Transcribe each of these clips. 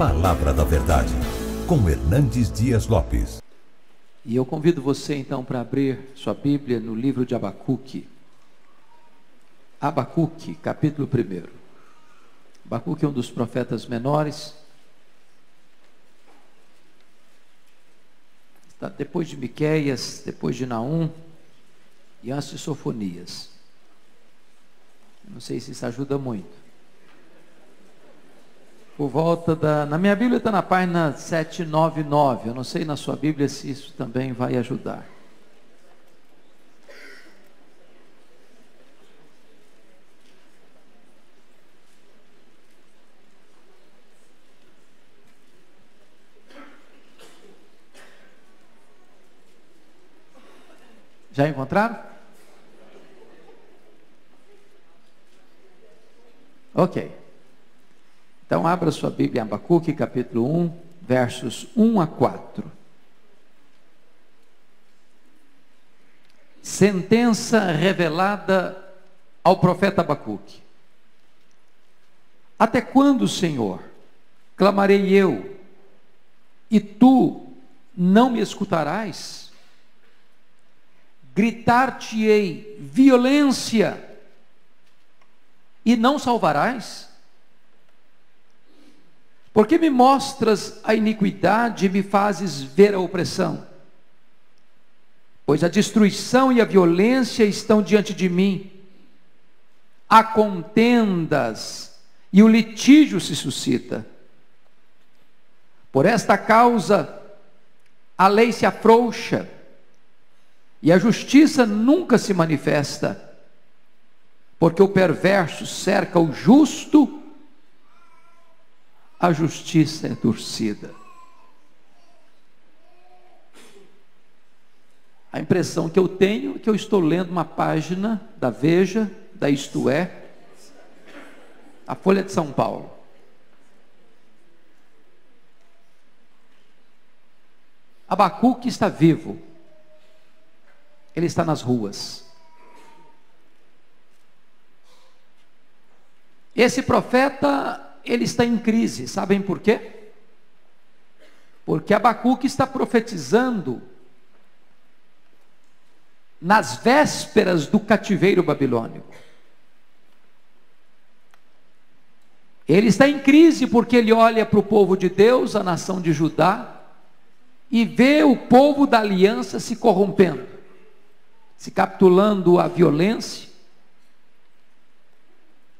Palavra da Verdade, com Hernandes Dias Lopes. E eu convido você então para abrir sua Bíblia no livro de Abacuque. Abacuque, capítulo 1. Abacuque é um dos profetas menores. Está depois de Miqueias, depois de Naum e antes de Sofonias. Não sei se isso ajuda muito. Por volta da. Na minha Bíblia está na página 799. Eu não sei na sua Bíblia se isso também vai ajudar. Já encontraram? Ok. Então, abra sua Bíblia em Abacuque, capítulo 1, versos 1 a 4. Sentença revelada ao profeta Abacuque. Até quando, Senhor, clamarei eu, e tu não me escutarás? Gritar-te-ei violência, e não salvarás? Porque me mostras a iniquidade e me fazes ver a opressão? Pois a destruição e a violência estão diante de mim, há contendas e o litígio se suscita. Por esta causa, a lei se afrouxa e a justiça nunca se manifesta, porque o perverso cerca o justo a justiça é torcida. A impressão que eu tenho é que eu estou lendo uma página da Veja, da Isto É, a Folha de São Paulo. Abacuque está vivo. Ele está nas ruas. Esse profeta ele está em crise. Sabem por quê? Porque Abacuque está profetizando nas vésperas do cativeiro babilônico. Ele está em crise porque ele olha para o povo de Deus, a nação de Judá, e vê o povo da aliança se corrompendo, se capitulando à violência,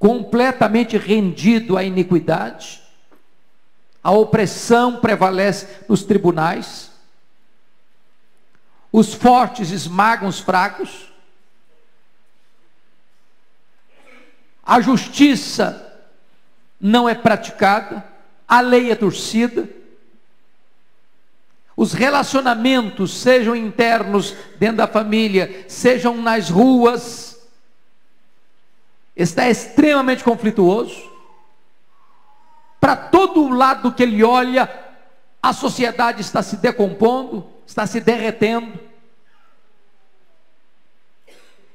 completamente rendido à iniquidade, a opressão prevalece nos tribunais, os fortes esmagam os fracos, a justiça não é praticada, a lei é torcida, os relacionamentos, sejam internos dentro da família, sejam nas ruas, está extremamente conflituoso. Para todo lado que ele olha, a sociedade está se decompondo, está se derretendo.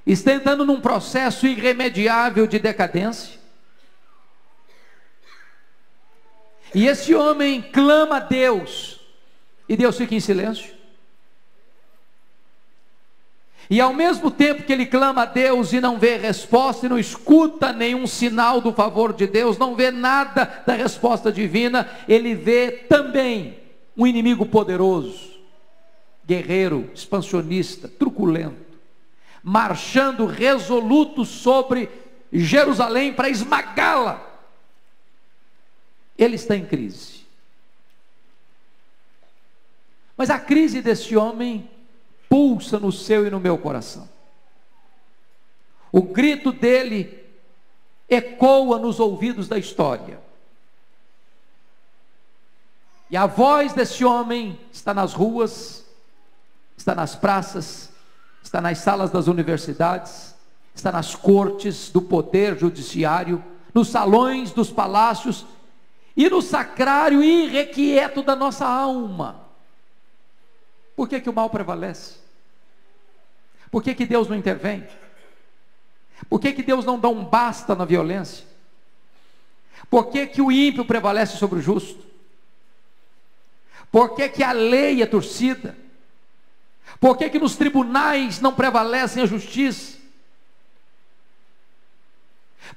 Está entrando num processo irremediável de decadência. E esse homem clama a Deus, e Deus fica em silêncio. E ao mesmo tempo que ele clama a Deus e não vê resposta, e não escuta nenhum sinal do favor de Deus, não vê nada da resposta divina, ele vê também um inimigo poderoso, guerreiro, expansionista, truculento, marchando resoluto sobre Jerusalém para esmagá-la. Ele está em crise. Mas a crise desse homem pulsa no seu e no meu coração. O grito dele ecoa nos ouvidos da história. E a voz desse homem está nas ruas, está nas praças, está nas salas das universidades, está nas cortes do poder judiciário, nos salões dos palácios e no sacrário irrequieto da nossa alma. Por que, que o mal prevalece? Por que, que Deus não intervém? Por que, que Deus não dá um basta na violência? Por que, que o ímpio prevalece sobre o justo? Por que, que a lei é torcida? Por que, que nos tribunais não prevalecem a justiça?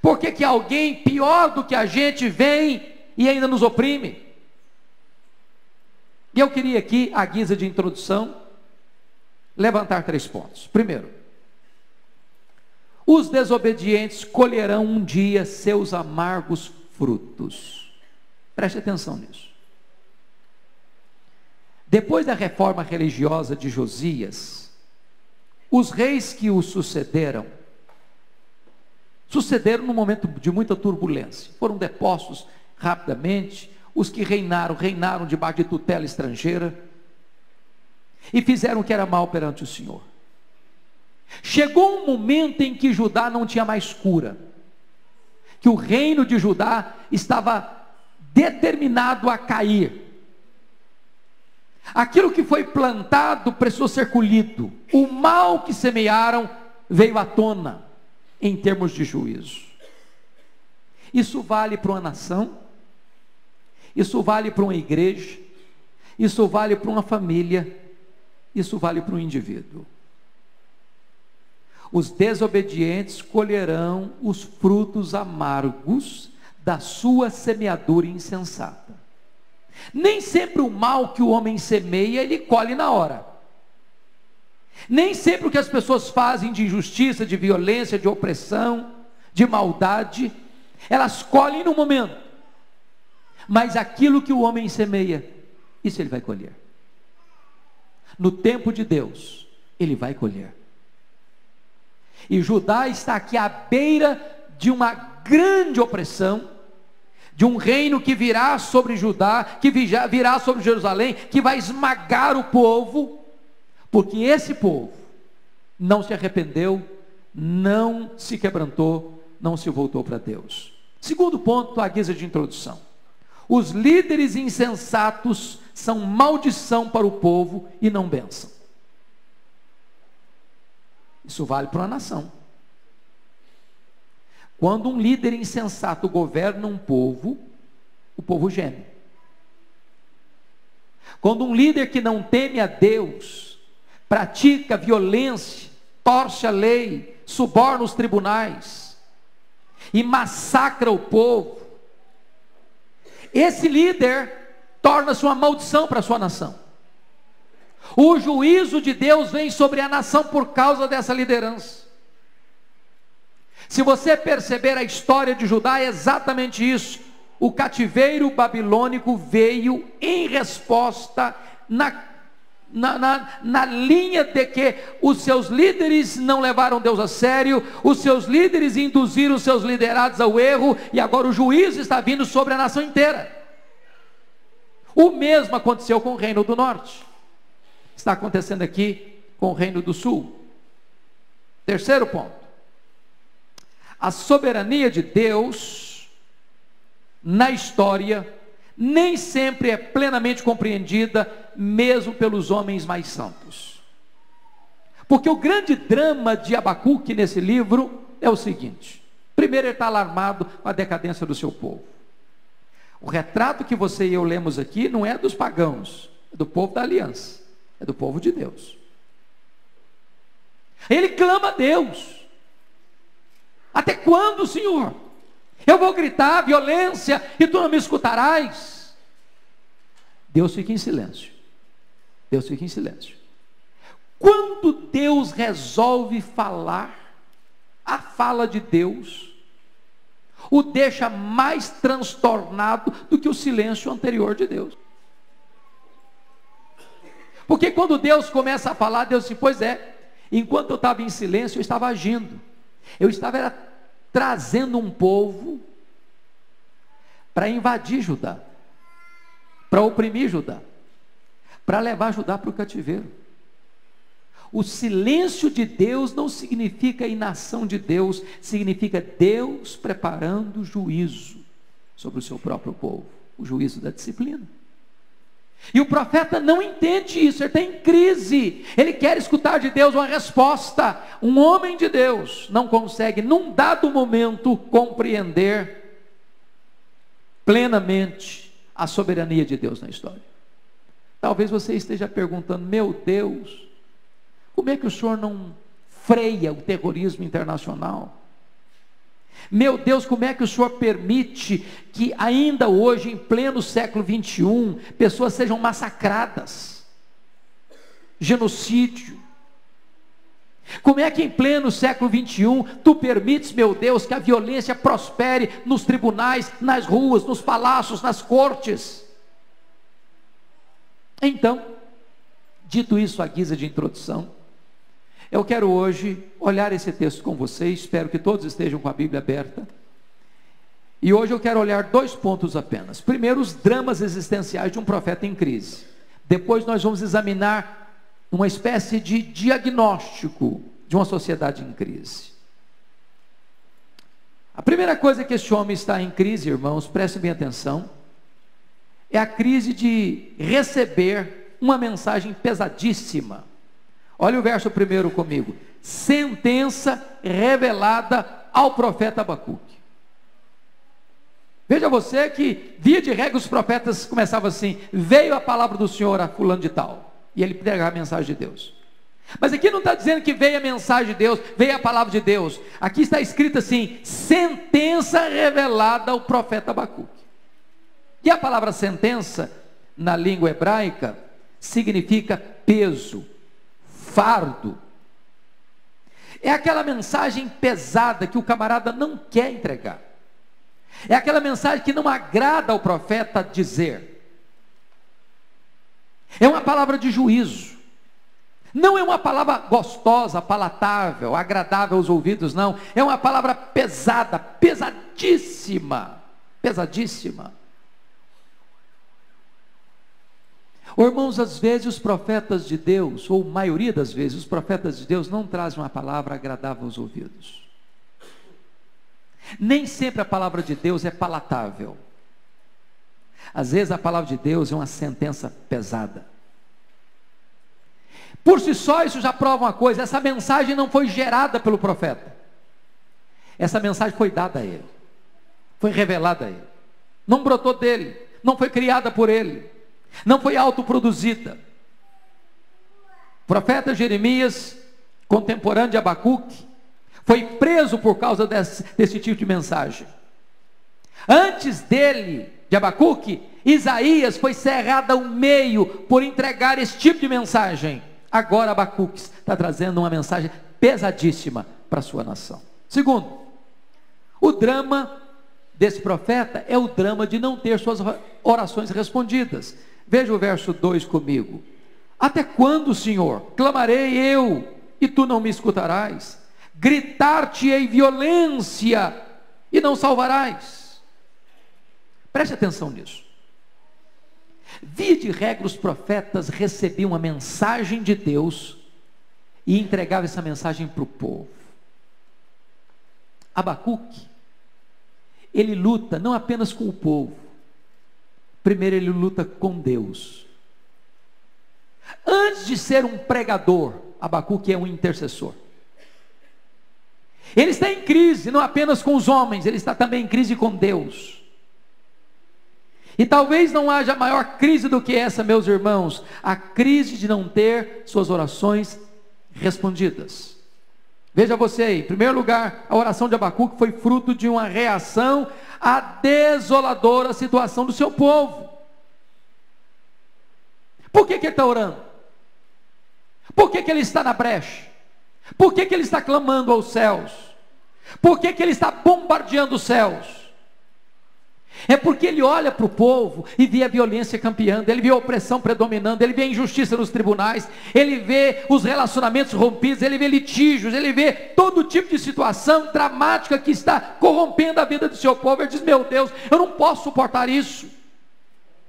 Por que, que alguém pior do que a gente vem e ainda nos oprime? E eu queria aqui, à guisa de introdução, levantar três pontos. Primeiro, os desobedientes colherão um dia seus amargos frutos. Preste atenção nisso. Depois da reforma religiosa de Josias, os reis que o sucederam, sucederam num momento de muita turbulência. Foram depostos rapidamente. Os que reinaram, reinaram debaixo de tutela estrangeira e fizeram o que era mal perante o Senhor. Chegou um momento em que Judá não tinha mais cura, que o reino de Judá estava determinado a cair. Aquilo que foi plantado precisou ser colhido. O mal que semearam veio à tona em termos de juízo. Isso vale para uma nação, isso vale para uma igreja, isso vale para uma família, isso vale para um indivíduo. Os desobedientes colherão os frutos amargos da sua semeadura insensata. Nem sempre o mal que o homem semeia, ele colhe na hora. Nem sempre o que as pessoas fazem de injustiça, de violência, de opressão, de maldade, elas colhem no momento. Mas aquilo que o homem semeia, isso ele vai colher. No tempo de Deus, ele vai colher. E Judá está aqui à beira de uma grande opressão, de um reino que virá sobre Judá, que virá sobre Jerusalém, que vai esmagar o povo, porque esse povo não se arrependeu, não se quebrantou, não se voltou para Deus. Segundo ponto, a guisa de introdução. Os líderes insensatos são maldição para o povo e não bênção. Isso vale para uma nação. Quando um líder insensato governa um povo, o povo geme. Quando um líder que não teme a Deus, pratica violência, torce a lei, suborna os tribunais e massacra o povo, esse líder torna-se uma maldição para a sua nação. O juízo de Deus vem sobre a nação por causa dessa liderança. Se você perceber a história de Judá, é exatamente isso. O cativeiro babilônico veio em resposta na, na, na, na, linha de que os seus líderes não levaram Deus a sério, os seus líderes induziram os seus liderados ao erro, e agora o juízo está vindo sobre a nação inteira. O mesmo aconteceu com o Reino do Norte está acontecendo aqui com o Reino do Sul. Terceiro ponto. A soberania de Deus na história nem sempre é plenamente compreendida, mesmo pelos homens mais santos. Porque o grande drama de Abacuque nesse livro é o seguinte: primeiro, ele está alarmado com a decadência do seu povo. O retrato que você e eu lemos aqui não é dos pagãos, é do povo da aliança é do povo de Deus. Ele clama a Deus: Até quando, Senhor? Eu vou gritar violência e tu não me escutarás. Deus fica em silêncio. Deus fica em silêncio. Quando Deus resolve falar, a fala de Deus o deixa mais transtornado do que o silêncio anterior de Deus. Porque quando Deus começa a falar, Deus diz: Pois é, enquanto eu estava em silêncio, eu estava agindo. Eu estava era, trazendo um povo para invadir Judá, para oprimir Judá, para levar Judá para o cativeiro. O silêncio de Deus não significa inação de Deus, significa Deus preparando juízo sobre o seu próprio povo, o juízo da disciplina. E o profeta não entende isso, ele está em crise. Ele quer escutar de Deus uma resposta. Um homem de Deus não consegue, num dado momento, compreender plenamente a soberania de Deus na história. Talvez você esteja perguntando: meu Deus, como é que o senhor não freia o terrorismo internacional? Meu Deus, como é que o Senhor permite que ainda hoje, em pleno século 21, pessoas sejam massacradas? Genocídio. Como é que em pleno século 21 tu permites, meu Deus, que a violência prospere nos tribunais, nas ruas, nos palácios, nas cortes? Então, dito isso à guisa de introdução, eu quero hoje olhar esse texto com vocês, espero que todos estejam com a Bíblia aberta. E hoje eu quero olhar dois pontos apenas. Primeiro, os dramas existenciais de um profeta em crise. Depois, nós vamos examinar uma espécie de diagnóstico de uma sociedade em crise. A primeira coisa que esse homem está em crise, irmãos, prestem bem atenção, é a crise de receber uma mensagem pesadíssima Olha o verso primeiro comigo. Sentença revelada ao profeta Abacuque. Veja você que, via de regra, os profetas começavam assim: veio a palavra do Senhor a fulano de tal. E ele pregava a mensagem de Deus. Mas aqui não está dizendo que veio a mensagem de Deus, veio a palavra de Deus. Aqui está escrito assim: sentença revelada ao profeta Abacuque. E a palavra sentença, na língua hebraica, significa peso, fardo. É aquela mensagem pesada que o camarada não quer entregar. É aquela mensagem que não agrada ao profeta dizer. É uma palavra de juízo. Não é uma palavra gostosa, palatável, agradável aos ouvidos, não. É uma palavra pesada, pesadíssima. Pesadíssima. Oh, irmãos, às vezes os profetas de Deus, ou maioria das vezes, os profetas de Deus não trazem uma palavra agradável aos ouvidos. Nem sempre a palavra de Deus é palatável. Às vezes a palavra de Deus é uma sentença pesada. Por si só, isso já prova uma coisa: essa mensagem não foi gerada pelo profeta. Essa mensagem foi dada a ele, foi revelada a ele, não brotou dele, não foi criada por ele não foi autoproduzida. O profeta Jeremias, contemporâneo de Abacuque, foi preso por causa desse, desse tipo de mensagem. Antes dele, de Abacuque, Isaías foi cerrado ao meio por entregar esse tipo de mensagem. Agora Abacuque está trazendo uma mensagem pesadíssima para a sua nação. Segundo, o drama desse profeta é o drama de não ter suas orações respondidas. Veja o verso 2 comigo. Até quando, Senhor, clamarei eu e tu não me escutarás? Gritar-te-ei violência e não salvarás. Preste atenção nisso. Via de regra, os profetas recebiam uma mensagem de Deus e entregavam essa mensagem para o povo. Abacuque, ele luta não apenas com o povo, Primeiro, ele luta com Deus. Antes de ser um pregador, Abacuque é um intercessor. Ele está em crise, não apenas com os homens, ele está também em crise com Deus. E talvez não haja maior crise do que essa, meus irmãos, a crise de não ter suas orações respondidas. Veja você aí, em primeiro lugar, a oração de Abacuque foi fruto de uma reação à desoladora situação do seu povo. Por que, que ele está orando? Por que, que ele está na brecha? Por que, que ele está clamando aos céus? Por que, que ele está bombardeando os céus? É porque ele olha para o povo e vê a violência campeando, ele vê a opressão predominando, ele vê a injustiça nos tribunais, ele vê os relacionamentos rompidos, ele vê litígios, ele vê todo tipo de situação dramática que está corrompendo a vida do seu povo. Ele diz: Meu Deus, eu não posso suportar isso.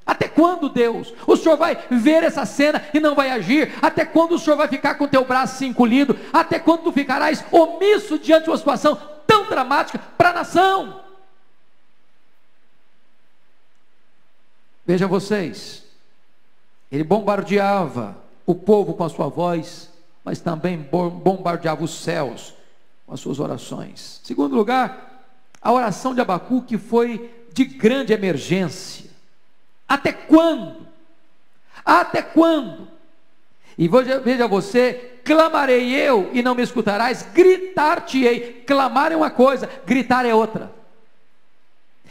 Até quando, Deus? O Senhor vai ver essa cena e não vai agir? Até quando o Senhor vai ficar com o teu braço encolhido? Até quando tu ficarás omisso diante de uma situação tão dramática para a nação? Veja vocês, ele bombardeava o povo com a sua voz, mas também bombardeava os céus com as suas orações. Segundo lugar, a oração de Abacuque foi de grande emergência. Até quando? Até quando? E veja você, clamarei eu e não me escutarás, gritar-te-ei. Clamar é uma coisa, gritar é outra.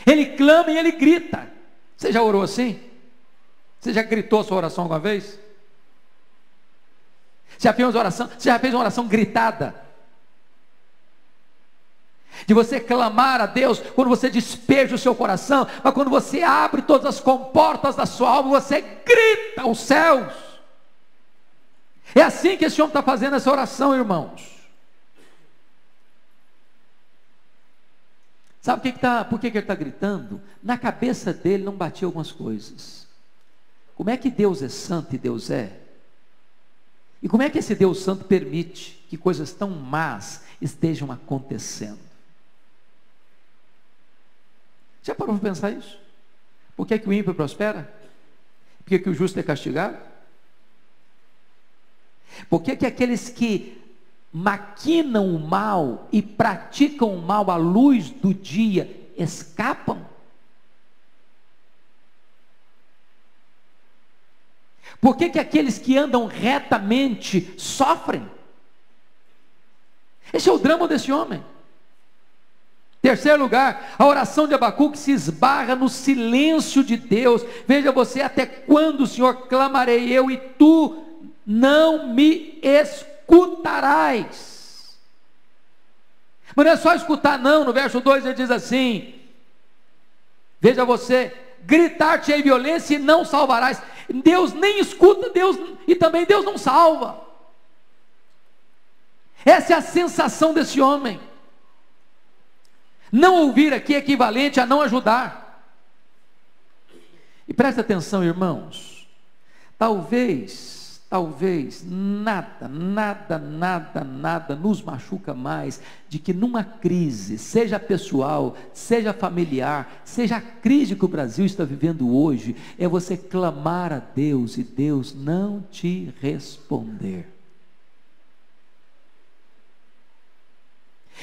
Ele clama e ele grita. Você já orou assim? Você já gritou a sua oração alguma vez? Você já fez uma oração, você já fez uma oração gritada? De você clamar a Deus quando você despeja o seu coração, mas quando você abre todas as comportas da sua alma, você grita aos céus. É assim que esse homem está fazendo essa oração, irmãos. Sabe que que tá, por que, que ele está gritando? Na cabeça dele não batia algumas coisas. Como é que Deus é santo e Deus é? E como é que esse Deus Santo permite que coisas tão más estejam acontecendo? Já parou para pensar isso? Por que, é que o ímpio prospera? Por que, é que o justo é castigado? Por que, é que aqueles que maquinam o mal e praticam o mal à luz do dia escapam? Por que, que aqueles que andam retamente sofrem? Esse é o drama desse homem. Terceiro lugar, a oração de Abacuque se esbarra no silêncio de Deus. Veja você, até quando, Senhor, clamarei eu e tu não me escutarás. Mas não é só escutar, não. No verso 2 ele diz assim: Veja você, gritar-te em violência e não salvarás. Deus nem escuta, Deus e também Deus não salva. Essa é a sensação desse homem. Não ouvir aqui é equivalente a não ajudar. E preste atenção, irmãos. Talvez Talvez nada, nada, nada, nada nos machuca mais de que numa crise, seja pessoal, seja familiar, seja a crise que o Brasil está vivendo hoje, é você clamar a Deus e Deus não te responder.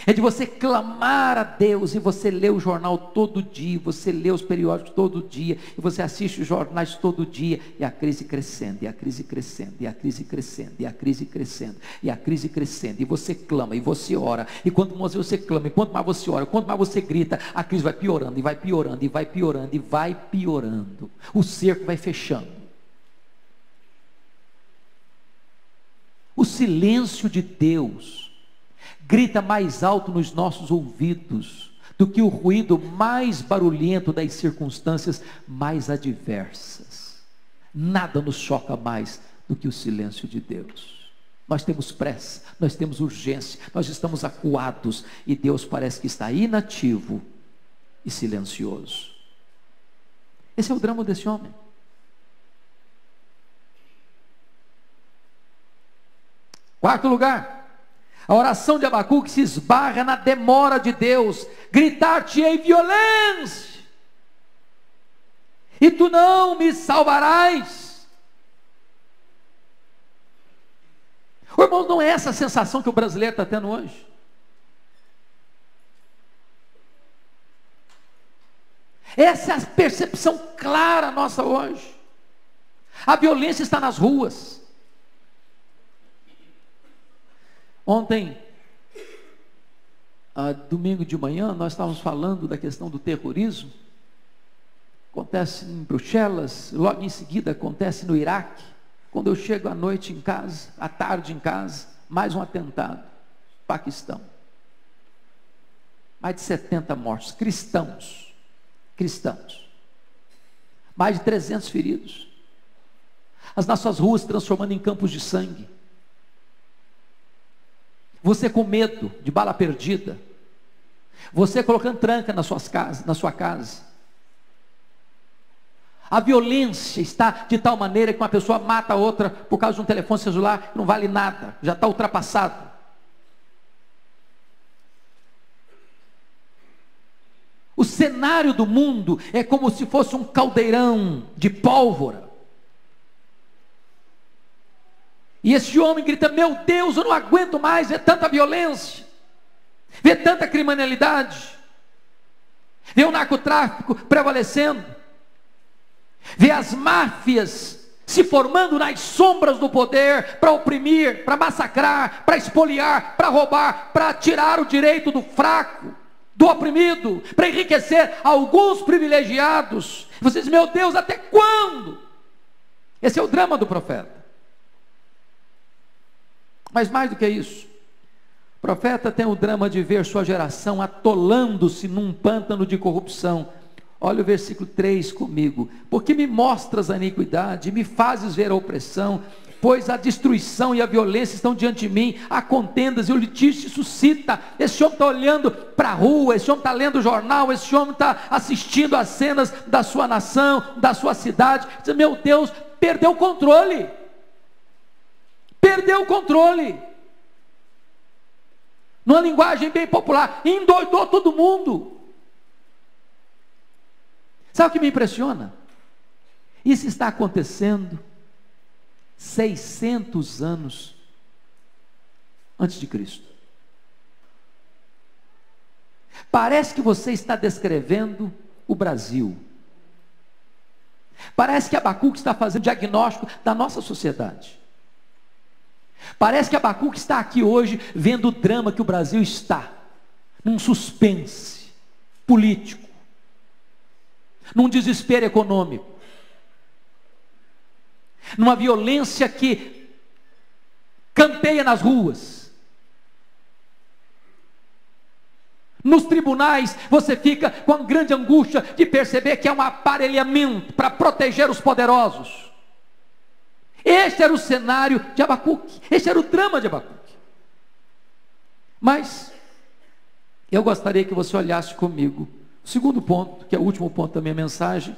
É de você clamar a Deus e você lê o jornal todo dia, você lê os periódicos todo dia, e você assiste os jornais todo dia, e a crise crescendo, e a crise crescendo, e a crise crescendo, e a crise crescendo, e a crise crescendo, e você clama, e você ora, e quanto mais você clama, e quanto mais você ora, quanto mais você grita, a crise vai piorando, e vai piorando, e vai piorando, e vai piorando. O cerco vai fechando. O silêncio de Deus grita mais alto nos nossos ouvidos do que o ruído mais barulhento das circunstâncias mais adversas. Nada nos choca mais do que o silêncio de Deus. Nós temos pressa, nós temos urgência, nós estamos acuados e Deus parece que está inativo e silencioso. Esse é o drama desse homem. Quarto lugar, a oração de Abacuque se esbarra na demora de Deus, gritar-te em violência, e tu não me salvarás. O irmão, não é essa a sensação que o brasileiro está tendo hoje? Essa é a percepção clara nossa hoje. A violência está nas ruas. Ontem, ah, domingo de manhã, nós estávamos falando da questão do terrorismo. Acontece em Bruxelas, logo em seguida acontece no Iraque. Quando eu chego à noite em casa, à tarde em casa, mais um atentado. Paquistão. Mais de 70 mortos, cristãos. Cristãos. Mais de 300 feridos. As nossas ruas transformando em campos de sangue. Você com medo de bala perdida. Você colocando tranca nas suas casas, na sua casa. A violência está de tal maneira que uma pessoa mata a outra por causa de um telefone celular que não vale nada, já está ultrapassado. O cenário do mundo é como se fosse um caldeirão de pólvora. E esse homem grita: Meu Deus, eu não aguento mais ver tanta violência, ver tanta criminalidade, ver o narcotráfico prevalecendo, ver as máfias se formando nas sombras do poder para oprimir, para massacrar, para espoliar, para roubar, para tirar o direito do fraco, do oprimido, para enriquecer alguns privilegiados. Vocês, meu Deus, até quando? Esse é o drama do profeta. Mas mais do que isso, o profeta tem o drama de ver sua geração atolando-se num pântano de corrupção Olha o versículo 3 comigo. Porque me mostras a iniquidade, me fazes ver a opressão, pois a destruição e a violência estão diante de mim, há contendas e o litígio se suscita. Esse homem está olhando para a rua, esse homem está lendo o jornal, esse homem está assistindo às cenas da sua nação, da sua cidade. Diz, meu Deus, perdeu o controle. Perdeu o controle. Numa linguagem bem popular, endoidou todo mundo. Sabe o que me impressiona? Isso está acontecendo 600 anos antes de Cristo. Parece que você está descrevendo o Brasil. Parece que Abacuque está fazendo diagnóstico da nossa sociedade. Parece que Abacuque está aqui hoje vendo o drama que o Brasil está, num suspense político num desespero econômico, numa violência que campeia nas ruas. Nos tribunais, você fica com a grande angústia de perceber que é um aparelhamento para proteger os poderosos. Este era o cenário de Abacuque, este era o drama de Abacuque. Mas, eu gostaria que você olhasse comigo Segundo ponto, que é o último ponto da minha mensagem,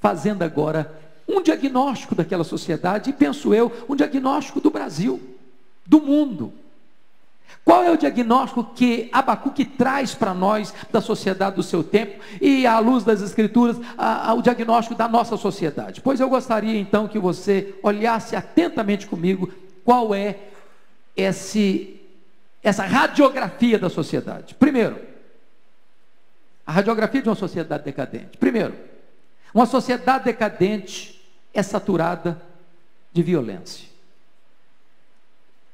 fazendo agora um diagnóstico daquela sociedade, e penso eu, um diagnóstico do Brasil, do mundo. Qual é o diagnóstico que Abacuque traz para nós da sociedade do seu tempo e, à luz das Escrituras, a, a, o diagnóstico da nossa sociedade? Pois eu gostaria então que você olhasse atentamente comigo qual é esse, essa radiografia da sociedade. Primeiro, a radiografia de uma sociedade decadente. Primeiro, uma sociedade decadente é saturada de violência.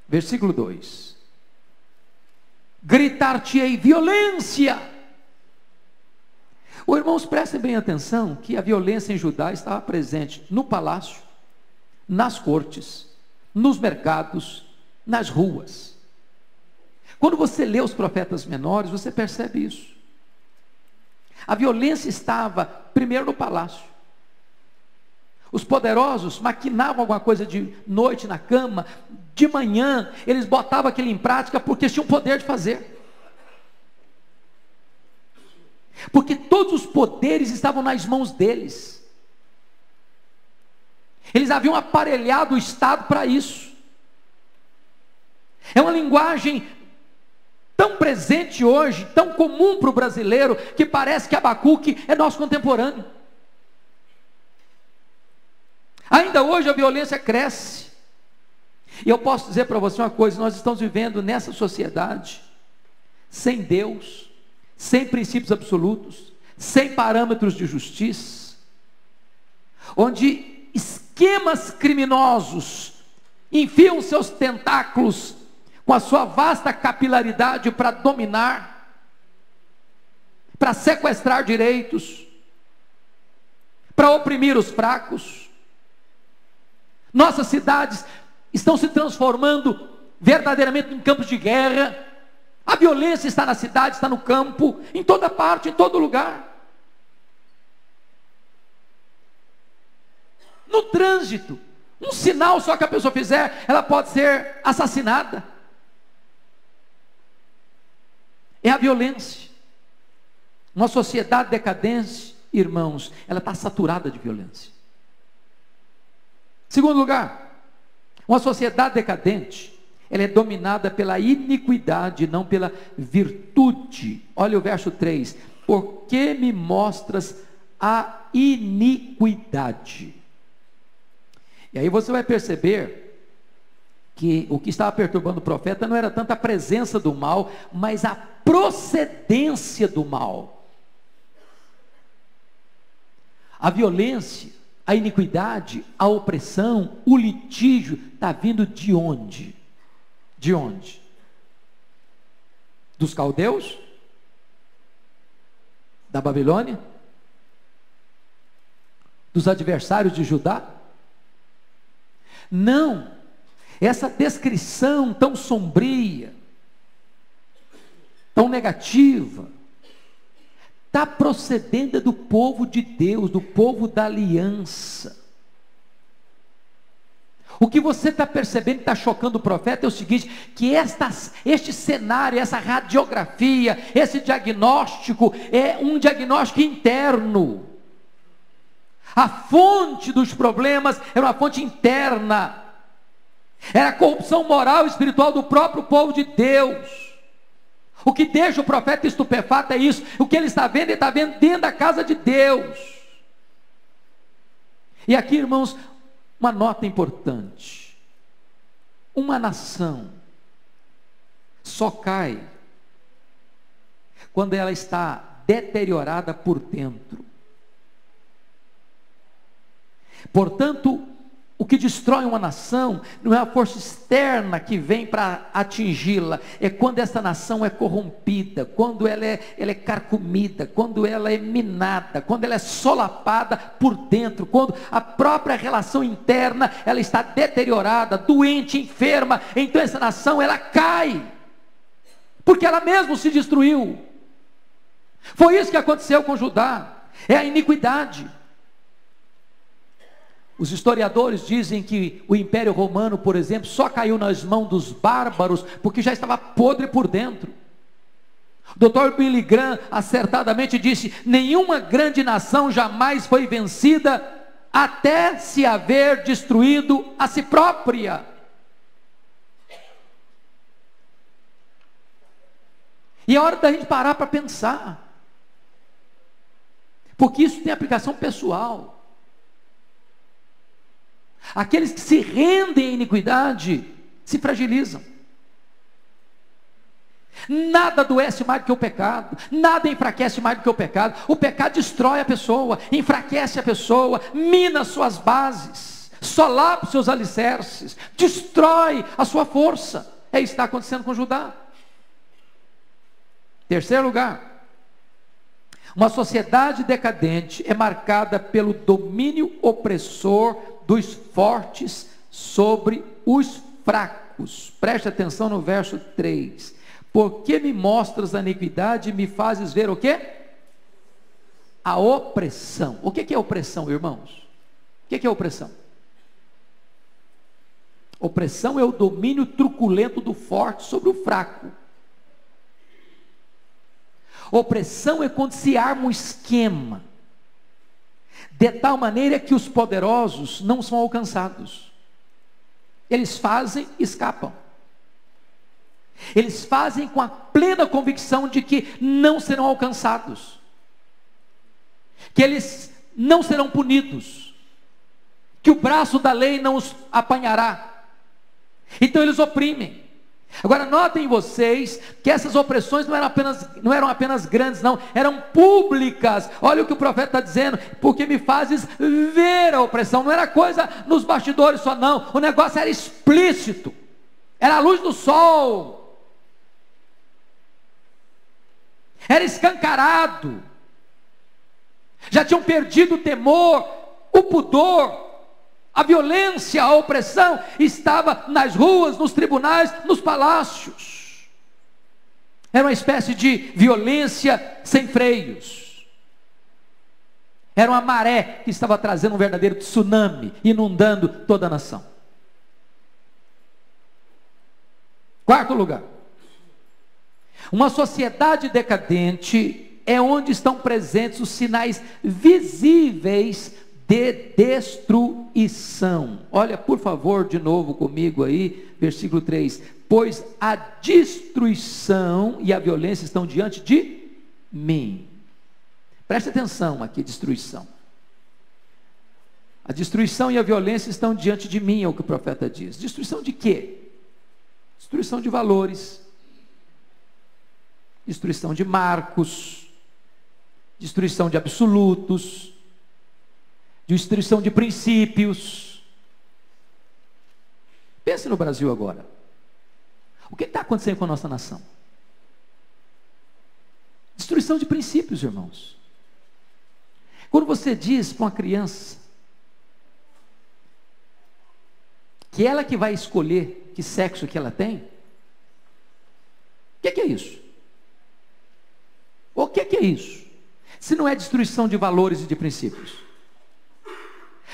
Versículo 2: Gritar-te-ei violência. Os irmãos, prestem bem atenção que a violência em Judá estava presente no palácio, nas cortes, nos mercados, nas ruas. Quando você lê os profetas menores, você percebe isso. A violência estava primeiro no palácio. Os poderosos maquinavam alguma coisa de noite na cama, de manhã, eles botavam aquilo em prática porque tinham poder de fazer. Porque todos os poderes estavam nas mãos deles. Eles haviam aparelhado o Estado para isso. É uma linguagem tão presente hoje, tão comum para o brasileiro, que parece que Abacuque é nosso contemporâneo. Ainda hoje a violência cresce. E eu posso dizer para você uma coisa: nós estamos vivendo nessa sociedade sem Deus, sem princípios absolutos, sem parâmetros de justiça, onde esquemas criminosos enfiam seus tentáculos com a sua vasta capilaridade para dominar, para sequestrar direitos, para oprimir os fracos. Nossas cidades estão se transformando verdadeiramente em campos de guerra. A violência está na cidade, está no campo, em toda parte, em todo lugar. No trânsito, um sinal só que a pessoa fizer, ela pode ser assassinada. é a violência. Uma sociedade decadente, irmãos, ela está saturada de violência. Segundo lugar, uma sociedade decadente, ela é dominada pela iniquidade, não pela virtude. Olha o verso 3: Por que me mostras a iniquidade? E aí você vai perceber que o que estava perturbando o profeta não era tanto a presença do mal, mas a procedência do mal. A violência, a iniquidade, a opressão, o litígio está vindo de onde? De onde? Dos caldeus? Da Babilônia? Dos adversários de Judá? Não. Essa descrição tão sombria, tão negativa, está procedendo do povo de Deus, do povo da aliança. O que você está percebendo, está chocando o profeta, é o seguinte: que esta, este cenário, essa radiografia, esse diagnóstico, é um diagnóstico interno. A fonte dos problemas era uma fonte interna. Era a corrupção moral e espiritual do próprio povo de Deus. O que deixa o profeta estupefato é isso. O que ele está vendo, ele está vendo dentro da casa de Deus. E aqui, irmãos, uma nota importante. Uma nação só cai quando ela está deteriorada por dentro. Portanto, o que destrói uma nação não é a força externa que vem para atingi-la, é quando essa nação é corrompida, quando ela é, ela é carcomida, quando ela é minada, quando ela é solapada por dentro, quando a própria relação interna ela está deteriorada, doente, enferma, então essa nação ela cai, porque ela mesmo se destruiu. Foi isso que aconteceu com Judá, é a iniquidade. Os historiadores dizem que o Império Romano, por exemplo, só caiu nas mãos dos bárbaros porque já estava podre por dentro. Dr. Billy Graham acertadamente disse: nenhuma grande nação jamais foi vencida até se haver destruído a si própria. E é hora da gente parar para pensar, porque isso tem aplicação pessoal. Aqueles que se rendem à iniquidade se fragilizam. Nada adoece mais do que o pecado, nada enfraquece mais do que o pecado. O pecado destrói a pessoa, enfraquece a pessoa, mina suas bases, solapa seus alicerces, destrói a sua força. É isso que está acontecendo com Judá. Terceiro lugar, uma sociedade decadente é marcada pelo domínio opressor dos fortes sobre os fracos. Preste atenção no verso 3. Porque me mostras a iniquidade e me fazes ver o quê? A opressão. O que é opressão, irmãos? O que é opressão? Opressão é o domínio truculento do forte sobre o fraco. Opressão é quando se arma um esquema de tal maneira que os poderosos não são alcançados. Eles fazem, escapam. Eles fazem com a plena convicção de que não serão alcançados, que eles não serão punidos, que o braço da lei não os apanhará. Então eles oprimem. Agora notem vocês que essas opressões não eram apenas, não eram apenas grandes, não, eram públicas. Olha o que o profeta está dizendo, porque me fazes ver a opressão. Não era coisa nos bastidores só, não. O negócio era explícito. Era a luz do sol. Era escancarado. Já tinham perdido o temor, o pudor, a violência, a opressão estava nas ruas, nos tribunais, nos palácios. Era uma espécie de violência sem freios. Era uma maré que estava trazendo um verdadeiro tsunami, inundando toda a nação. Quarto lugar. Uma sociedade decadente é onde estão presentes os sinais visíveis de destruição. Olha, por favor, de novo comigo aí, versículo 3: Pois a destruição e a violência estão diante de mim. Preste atenção aqui, destruição. A destruição e a violência estão diante de mim, é o que o profeta diz. Destruição de quê? Destruição de valores, destruição de marcos, destruição de absolutos, destruição de princípios. Pense no Brasil agora. O que está acontecendo com a nossa nação? Destruição de princípios, irmãos. Quando você diz para uma criança que ela que vai escolher que sexo que ela tem, o que, que, é isso? O que, que é isso? Se não é destruição de valores e de princípios.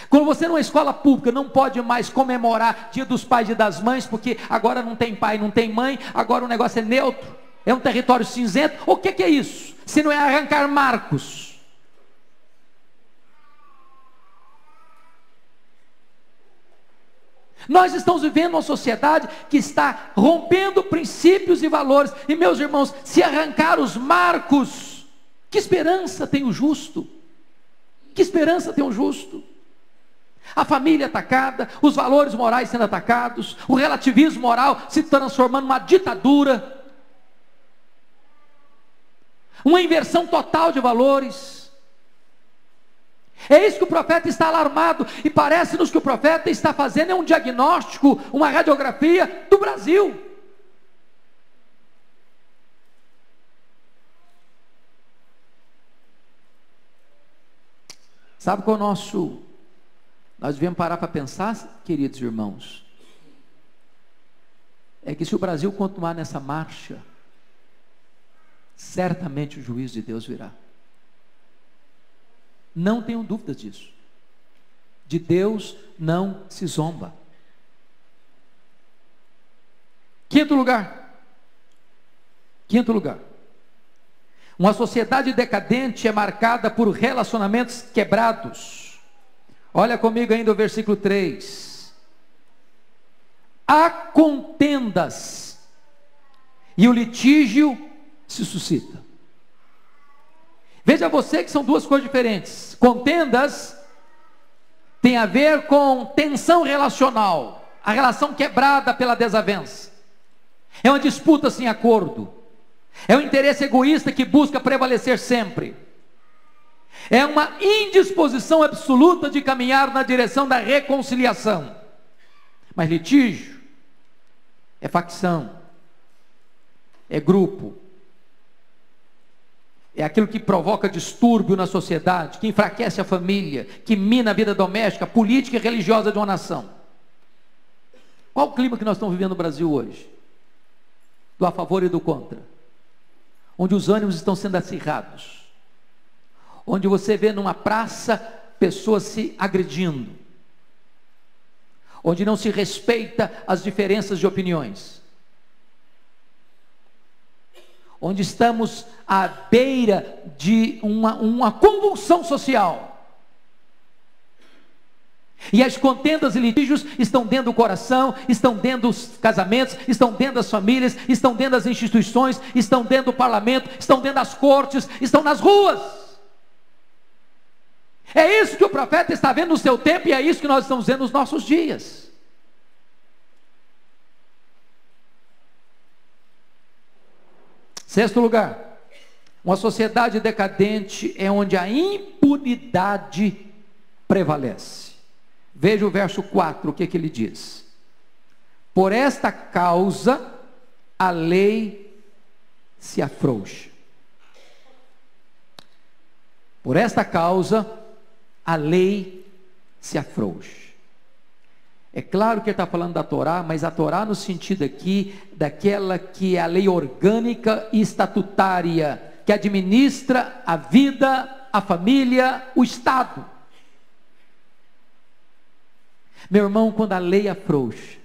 Quando você numa escola pública não pode mais comemorar Dia dos Pais e das Mães, porque agora não tem pai, não tem mãe, agora o negócio é neutro, é um território cinzento, o que, que é isso? Se não é arrancar marcos. Nós estamos vivendo uma sociedade que está rompendo princípios e valores. E meus irmãos, se arrancar os marcos, que esperança tem o justo? Que esperança tem o justo? A família atacada, os valores morais sendo atacados, o relativismo moral se transformando numa ditadura, uma inversão total de valores. É isso que o profeta está alarmado, e parece-nos que o profeta está fazendo é um diagnóstico, uma radiografia do Brasil. Sabe qual é o nosso. Nós devemos parar para pensar, queridos irmãos. É que se o Brasil continuar nessa marcha, certamente o juízo de Deus virá. Não tenham dúvidas disso. De Deus não se zomba. Quinto lugar. Quinto lugar. Uma sociedade decadente é marcada por relacionamentos quebrados. Olha comigo ainda o versículo 3. Há contendas e o litígio se suscita. Veja você que são duas coisas diferentes. Contendas tem a ver com tensão relacional, a relação quebrada pela desavença. É uma disputa sem acordo. É um interesse egoísta que busca prevalecer sempre. É uma indisposição absoluta de caminhar na direção da reconciliação. Mas litígio é facção, é grupo, é aquilo que provoca distúrbio na sociedade, que enfraquece a família, que mina a vida doméstica, política e religiosa de uma nação. Qual o clima que nós estamos vivendo no Brasil hoje? Do a favor e do contra. Onde os ânimos estão sendo acirrados. Onde você vê numa praça pessoas se agredindo. Onde não se respeita as diferenças de opiniões onde estamos à beira de uma, uma convulsão social. E as contendas e litígios estão dentro do coração, estão dentro dos casamentos, estão dentro das famílias, estão dentro das instituições, estão dentro do parlamento, estão dentro das cortes, estão nas ruas. É isso que o profeta está vendo no seu tempo e é isso que nós estamos vendo nos nossos dias. Sexto lugar, uma sociedade decadente é onde a impunidade prevalece. Veja o verso 4, o que, que ele diz: Por esta causa a lei se afrouxa. Por esta causa a lei se afrouxa. É claro que ele está falando da Torá, mas a Torá no sentido aqui daquela que é a lei orgânica e estatutária, que administra a vida, a família, o Estado. Meu irmão, quando a lei afrouxa,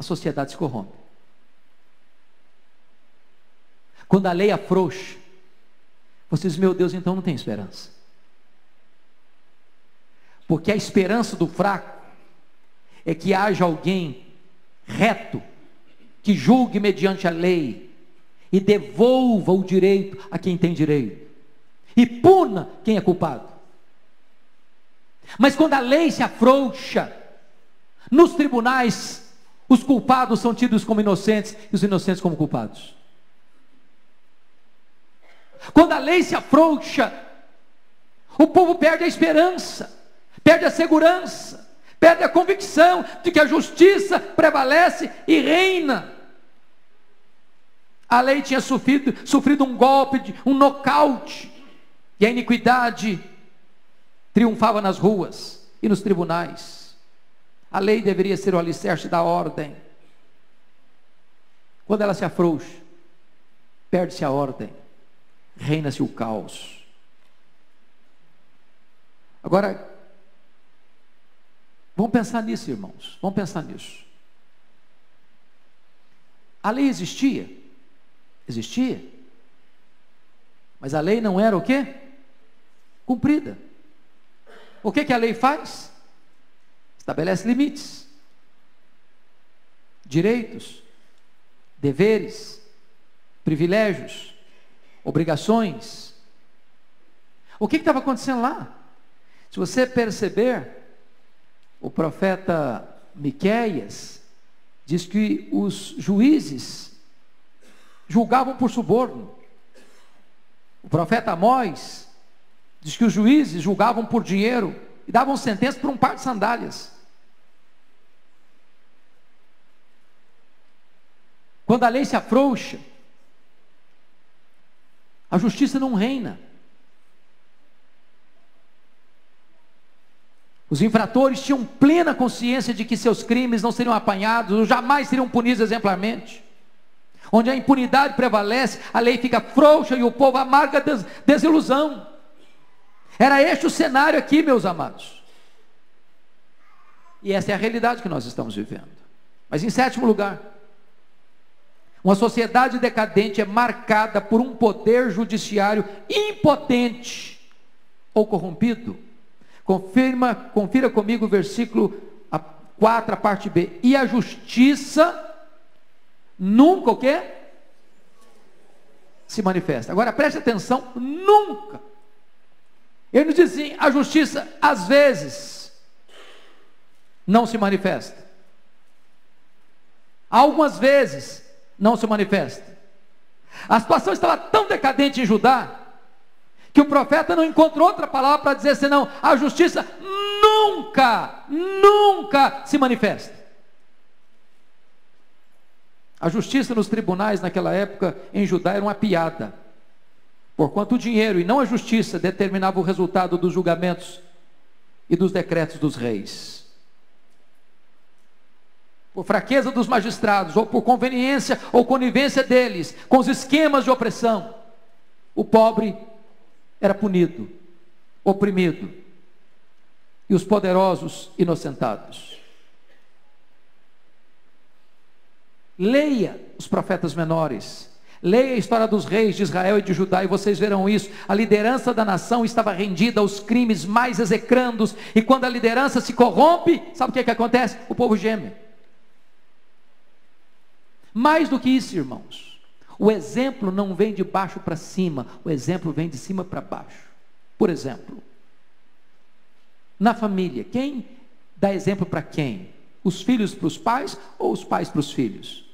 a sociedade se corrompe. Quando a lei afrouxa, você diz, meu Deus, então não tem esperança. Porque a esperança do fraco é que haja alguém reto, que julgue mediante a lei e devolva o direito a quem tem direito e puna quem é culpado. Mas quando a lei se afrouxa, nos tribunais, os culpados são tidos como inocentes e os inocentes como culpados. Quando a lei se afrouxa, o povo perde a esperança. Perde a segurança, perde a convicção de que a justiça prevalece e reina. A lei tinha sofrido, sofrido um golpe, um nocaute, e a iniquidade triunfava nas ruas e nos tribunais. A lei deveria ser o alicerce da ordem. Quando ela se afrouxa, perde-se a ordem, reina-se o caos. Agora, vamos pensar nisso, irmãos, vamos pensar nisso. A lei existia, existia, mas a lei não era o quê? Cumprida. O que, que a lei faz? Estabelece limites, direitos, deveres, privilégios, obrigações. O que estava acontecendo lá? Se você perceber, o profeta Miqueias diz que os juízes julgavam por suborno. O profeta Amós diz que os juízes julgavam por dinheiro e davam sentença por um par de sandálias. Quando a lei se afrouxa, a justiça não reina. Os infratores tinham plena consciência de que seus crimes não seriam apanhados, ou jamais seriam punidos exemplarmente. Onde a impunidade prevalece, a lei fica frouxa e o povo amarga des desilusão. Era este o cenário aqui, meus amados. E essa é a realidade que nós estamos vivendo. Mas em sétimo lugar, uma sociedade decadente é marcada por um poder judiciário impotente ou corrompido. Confirma, confira comigo o versículo 4, a parte B. E a justiça nunca o quê? Se manifesta. Agora preste atenção, nunca. Ele nos diz assim: a justiça às vezes não se manifesta. Algumas vezes não se manifesta. A situação estava tão decadente em Judá, que o profeta não encontrou outra palavra para dizer senão: a justiça nunca, nunca se manifesta. A justiça nos tribunais naquela época em Judá era uma piada, porquanto o dinheiro e não a justiça determinava o resultado dos julgamentos e dos decretos dos reis por fraqueza dos magistrados, ou por conveniência ou conivência deles, com os esquemas de opressão, o pobre era punido, oprimido, e os poderosos inocentados. Leia os profetas menores, leia a história dos reis de Israel e de Judá, e vocês verão isso. A liderança da nação estava rendida aos crimes mais execrandos, e quando a liderança se corrompe, sabe o que, é que acontece? O povo geme. Mais do que isso, irmãos, o exemplo não vem de baixo para cima, o exemplo vem de cima para baixo. Por exemplo, na família, quem dá exemplo para quem? Os filhos para os pais ou os pais para os filhos?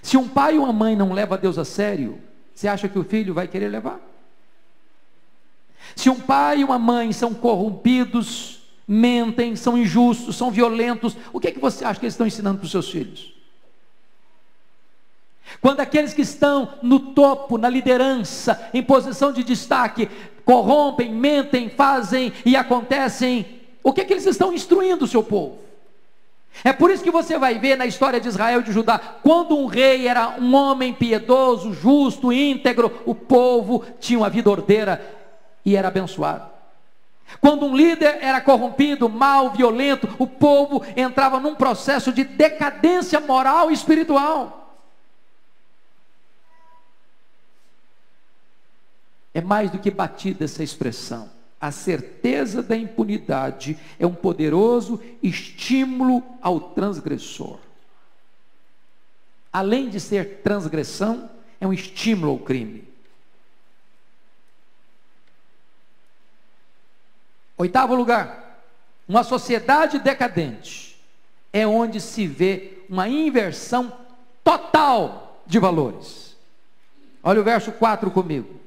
Se um pai ou uma mãe não leva Deus a sério, você acha que o filho vai querer levar? Se um pai e uma mãe são corrompidos, mentem, são injustos, são violentos. O que é que você acha que eles estão ensinando para os seus filhos? Quando aqueles que estão no topo, na liderança, em posição de destaque, corrompem, mentem, fazem e acontecem, o que é que eles estão instruindo o seu povo? É por isso que você vai ver na história de Israel e de Judá, quando um rei era um homem piedoso, justo, íntegro, o povo tinha uma vida ordeira e era abençoado. Quando um líder era corrompido, mal, violento, o povo entrava num processo de decadência moral e espiritual. É mais do que batida essa expressão. A certeza da impunidade é um poderoso estímulo ao transgressor. Além de ser transgressão, é um estímulo ao crime. Oitavo lugar, uma sociedade decadente é onde se vê uma inversão total de valores. Olha o verso 4 comigo.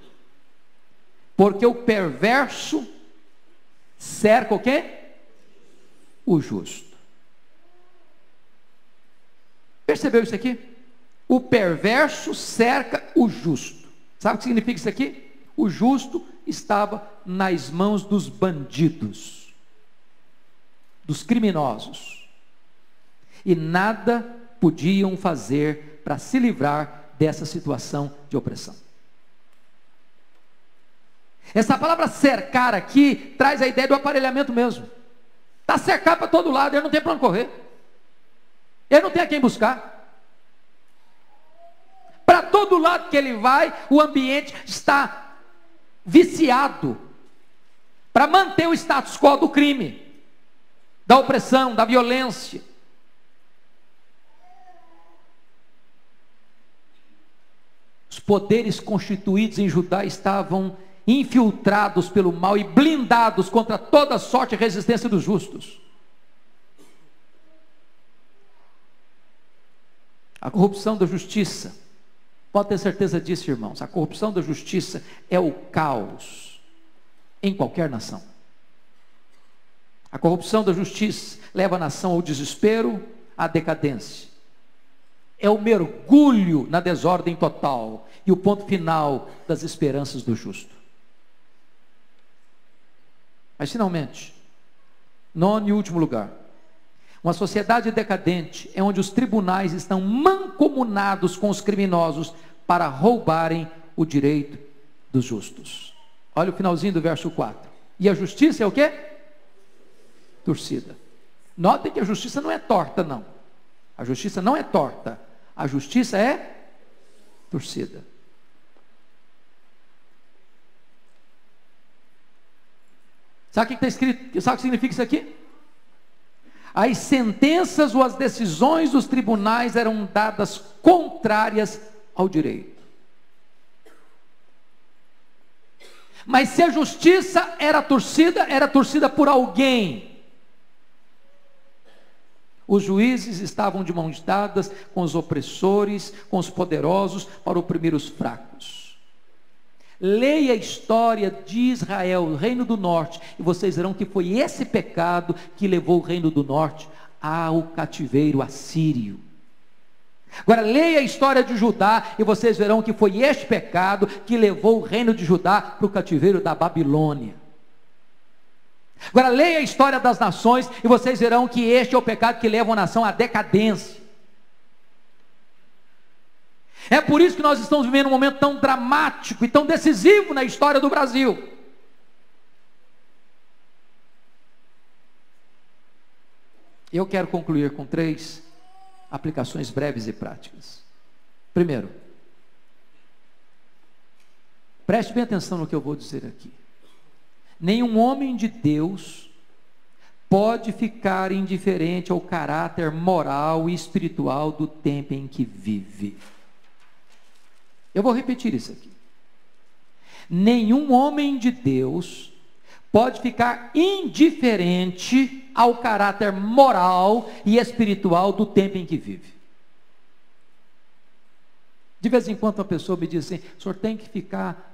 Porque o perverso cerca o quê? O justo. Percebeu isso aqui? O perverso cerca o justo. Sabe o que significa isso aqui? O justo estava nas mãos dos bandidos, dos criminosos, e nada podiam fazer para se livrar dessa situação de opressão. Essa palavra cercar aqui traz a ideia do aparelhamento mesmo. Está cercado para todo lado, ele não tem para onde correr. Ele não tem a quem buscar. Para todo lado que ele vai, o ambiente está viciado para manter o status quo do crime, da opressão, da violência. Os poderes constituídos em Judá estavam infiltrados pelo mal e blindados contra toda sorte e resistência dos justos. A corrupção da justiça, pode ter certeza disso, irmãos, a corrupção da justiça é o caos em qualquer nação. A corrupção da justiça leva a nação ao desespero, à decadência. É o mergulho na desordem total e o ponto final das esperanças do justo. Mas, finalmente, nono e último lugar. Uma sociedade decadente é onde os tribunais estão mancomunados com os criminosos para roubarem o direito dos justos. Olha o finalzinho do verso 4. E a justiça é o quê? Torcida. Notem que a justiça não é torta, não. A justiça não é torta. A justiça é torcida. Sabe o que está escrito? Sabe o que significa isso aqui? As sentenças ou as decisões dos tribunais eram dadas contrárias ao direito. Mas se a justiça era torcida, era torcida por alguém. Os juízes estavam de mãos dadas com os opressores, com os poderosos, para oprimir os fracos. Leia a história de Israel, o reino do norte, e vocês verão que foi esse pecado que levou o reino do norte ao cativeiro assírio. Agora leia a história de Judá e vocês verão que foi este pecado que levou o reino de Judá para o cativeiro da Babilônia. Agora leia a história das nações e vocês verão que este é o pecado que leva a nação à decadência. É por isso que nós estamos vivendo um momento tão dramático e tão decisivo na história do Brasil. Eu quero concluir com três aplicações breves e práticas. Primeiro, preste bem atenção no que eu vou dizer aqui. Nenhum homem de Deus pode ficar indiferente ao caráter moral e espiritual do tempo em que vive. Eu vou repetir isso aqui. Nenhum homem de Deus pode ficar indiferente ao caráter moral e espiritual do tempo em que vive. De vez em quando uma pessoa me diz assim: o senhor tem que ficar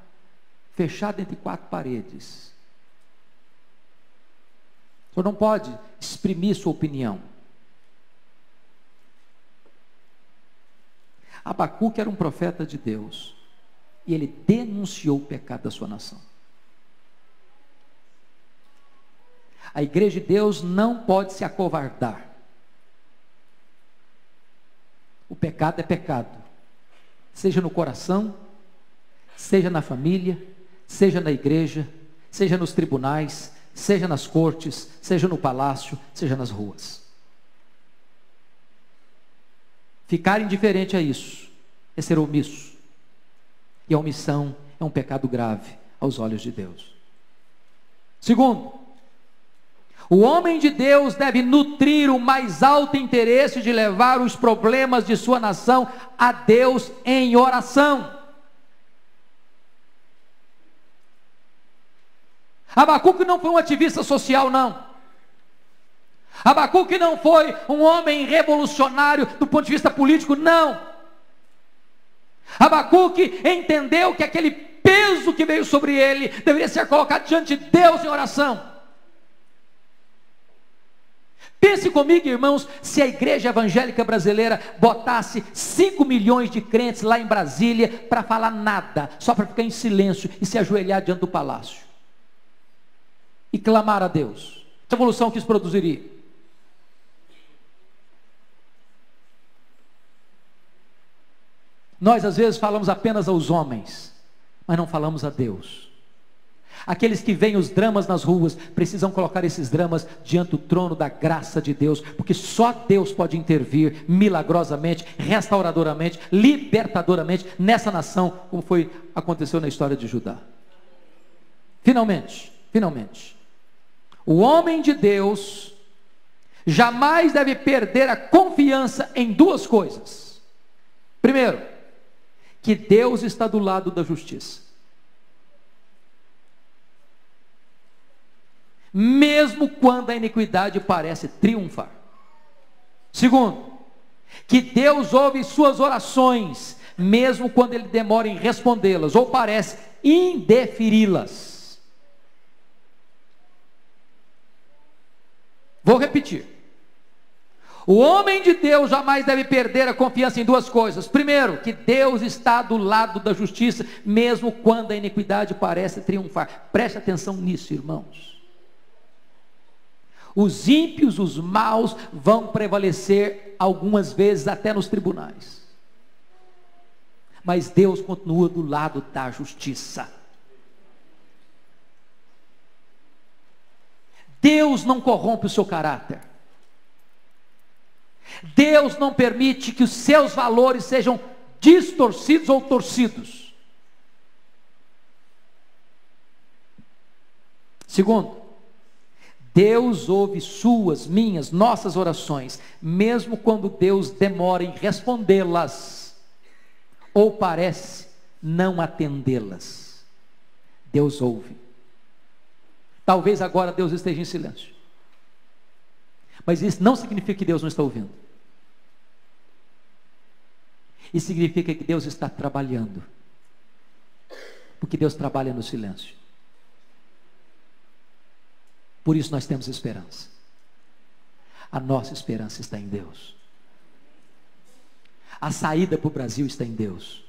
fechado entre quatro paredes. O senhor não pode exprimir sua opinião. Abacuque era um profeta de Deus. E ele denunciou o pecado da sua nação. A igreja de Deus não pode se acovardar. O pecado é pecado. Seja no coração, seja na família, seja na igreja, seja nos tribunais, seja nas cortes, seja no palácio, seja nas ruas. Ficar indiferente a isso é ser omisso. E a omissão é um pecado grave aos olhos de Deus. Segundo, o homem de Deus deve nutrir o mais alto interesse de levar os problemas de sua nação a Deus em oração. Abacuque não foi um ativista social, não. Abacuque não foi um homem revolucionário do ponto de vista político, não. Abacuque entendeu que aquele peso que veio sobre ele deveria ser colocado diante de Deus em oração. Pense comigo, irmãos, se a igreja evangélica brasileira botasse 5 milhões de crentes lá em Brasília para falar nada, só para ficar em silêncio e se ajoelhar diante do palácio e clamar a Deus. Que evolução que isso produziria? Nós às vezes falamos apenas aos homens, mas não falamos a Deus. Aqueles que veem os dramas nas ruas precisam colocar esses dramas diante do trono da graça de Deus, porque só Deus pode intervir milagrosamente, restauradoramente, libertadoramente nessa nação, como foi aconteceu na história de Judá. Finalmente, finalmente, o homem de Deus jamais deve perder a confiança em duas coisas. Primeiro, que Deus está do lado da justiça. mesmo quando a iniquidade parece triunfar. Segundo, que Deus ouve suas orações, mesmo quando ele demora em respondê-las, ou parece indeferi-las. Vou repetir. O homem de Deus jamais deve perder a confiança em duas coisas. Primeiro, que Deus está do lado da justiça, mesmo quando a iniquidade parece triunfar. Preste atenção nisso, irmãos. Os ímpios, os maus, vão prevalecer algumas vezes até nos tribunais. Mas Deus continua do lado da justiça. Deus não corrompe o seu caráter. Deus não permite que os seus valores sejam distorcidos ou torcidos. Segundo, Deus ouve suas, minhas, nossas orações, mesmo quando Deus demora em respondê-las, ou parece não atendê-las. Deus ouve. Talvez agora Deus esteja em silêncio. Mas isso não significa que Deus não está ouvindo. Isso significa que Deus está trabalhando. Porque Deus trabalha no silêncio. Por isso nós temos esperança. A nossa esperança está em Deus. A saída para o Brasil está em Deus.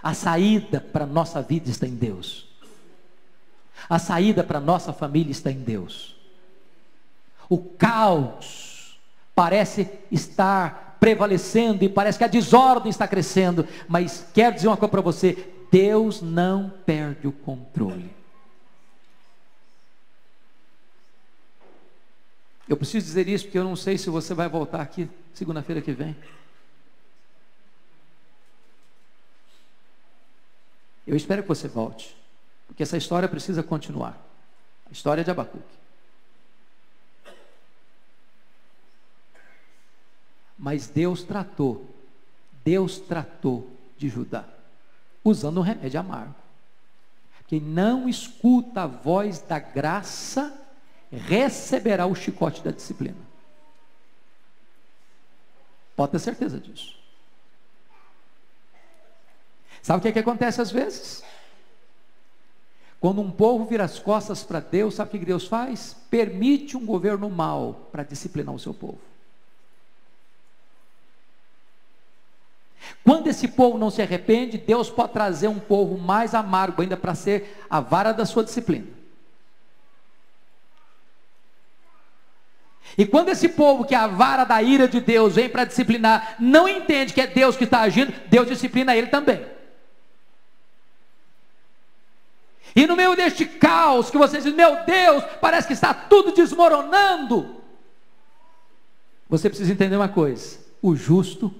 A saída para a nossa vida está em Deus. A saída para a nossa família está em Deus. O caos parece estar prevalecendo e parece que a desordem está crescendo, mas quero dizer uma coisa para você: Deus não perde o controle. Eu preciso dizer isso porque eu não sei se você vai voltar aqui segunda-feira que vem. Eu espero que você volte, porque essa história precisa continuar. A história de Abacuque. Mas Deus tratou, Deus tratou de Judá, usando um remédio amargo. Quem não escuta a voz da graça, receberá o chicote da disciplina. Pode ter certeza disso. Sabe o que, é que acontece às vezes? Quando um povo vira as costas para Deus, sabe o que Deus faz? Permite um governo mau para disciplinar o seu povo. Quando esse povo não se arrepende, Deus pode trazer um povo mais amargo ainda para ser a vara da sua disciplina. E quando esse povo, que é a vara da ira de Deus, vem para disciplinar, não entende que é Deus que está agindo, Deus disciplina ele também. E no meio deste caos que você diz, meu Deus, parece que está tudo desmoronando. Você precisa entender uma coisa: o justo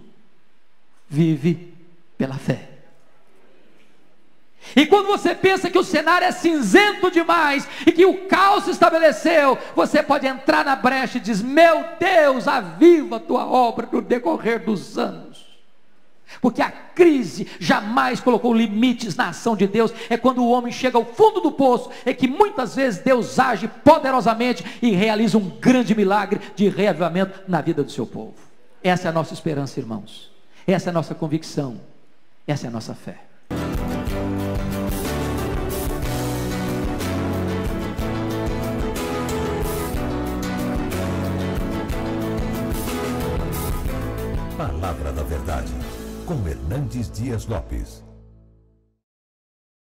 vive pela fé. E quando você pensa que o cenário é cinzento demais e que o caos se estabeleceu, você pode entrar na brecha e dizer: Meu Deus, aviva a tua obra no decorrer dos anos. Porque a crise jamais colocou limites na ação de Deus. É quando o homem chega ao fundo do poço, é que muitas vezes Deus age poderosamente e realiza um grande milagre de reavivamento na vida do seu povo. Essa é a nossa esperança, irmãos. Essa é a nossa convicção, essa é a nossa fé. Palavra da Verdade, com Hernandes Dias Lopes.